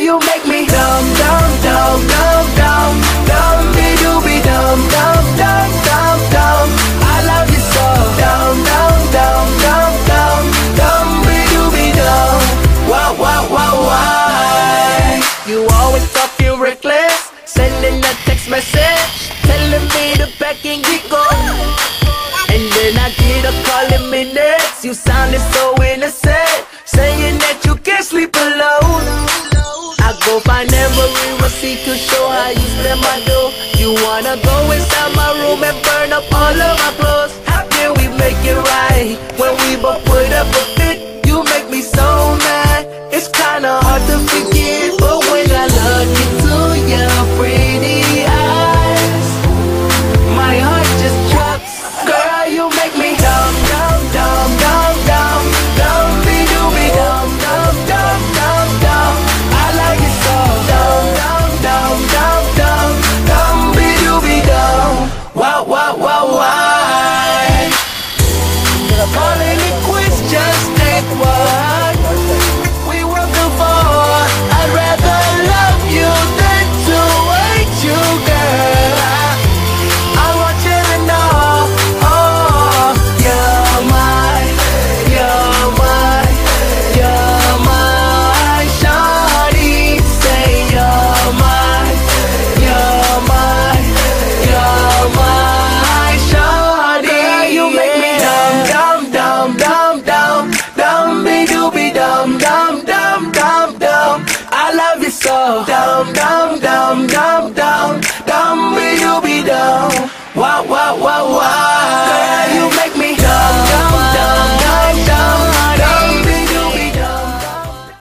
you make me dumb, dumb, dumb, dumb, dumb, dumb, be doobie, dumb, dumb, dumb, dumb, dumb. I love you so, dumb, dumb, dumb, dumb, dumb, dumb, be doobie, dumb. Wow, wow, wow, why? You always talking reckless, sending a text message, telling me to back and get going. And then I get a call in minutes. You sounded so innocent, saying that you can't sleep alone. I go find every receipt to show how you spend my dough. You wanna go inside my room and burn up all of my clothes? How can we make it right when we both put up a fit? You make me so mad. It's kinda hard to forget. go down, down.